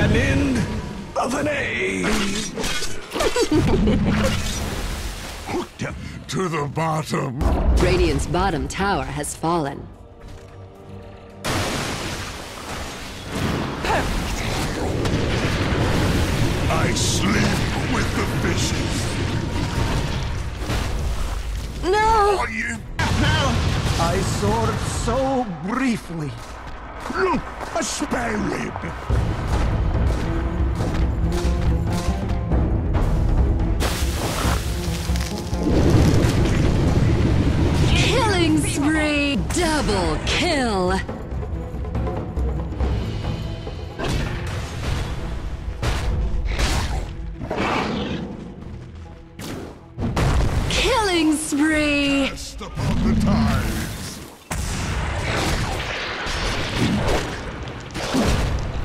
end of an age. to the bottom. Radiant's bottom tower has fallen. I sleep with the fishes. No! Are you? I soared so briefly. Look, a spare rib. Double kill! Killing spree! Rest upon the tides.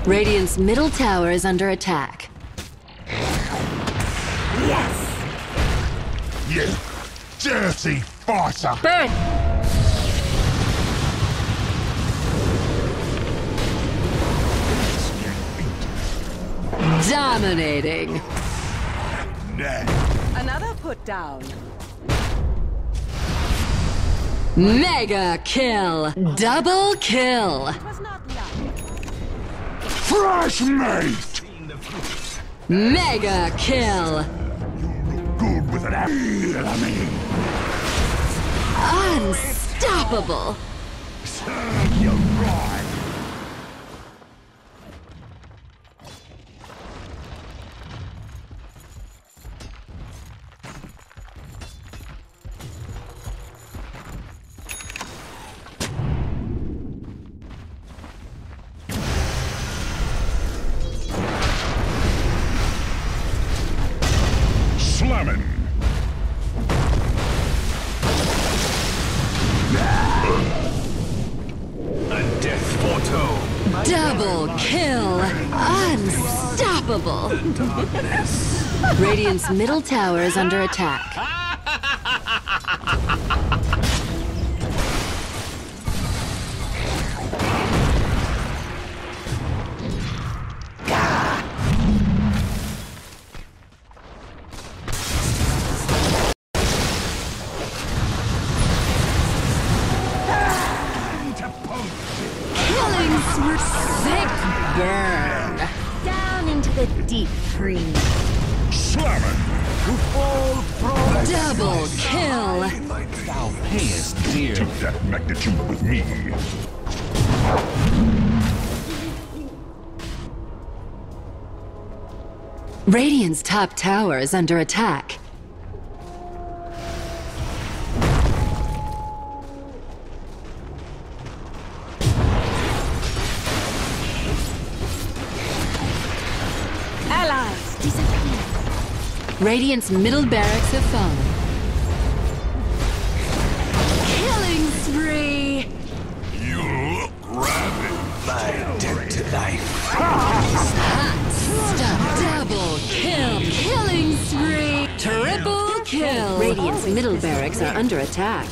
Radiant's middle tower is under attack. Yes! You dirty fighter. Dominating! Nah. Another put down. Mega kill! Double kill! It was. Fresh meat. Mega kill! You look good with an enemy. Unstoppable! Serve you right. Double kill! Unstoppable! Radiant's middle tower is under attack. Ah! Killing spree! Sick burn! Down into the deep freeze. Slamming. Double kill! Thou payest dear. To that magnitude with me. Radiant's top tower is under attack. Radiant's middle barracks have fallen. Killing spree! You look rabid. Thy debt to thy Stop! Double kill! Killing spree! Triple kill! Radiant's middle barracks are under attack.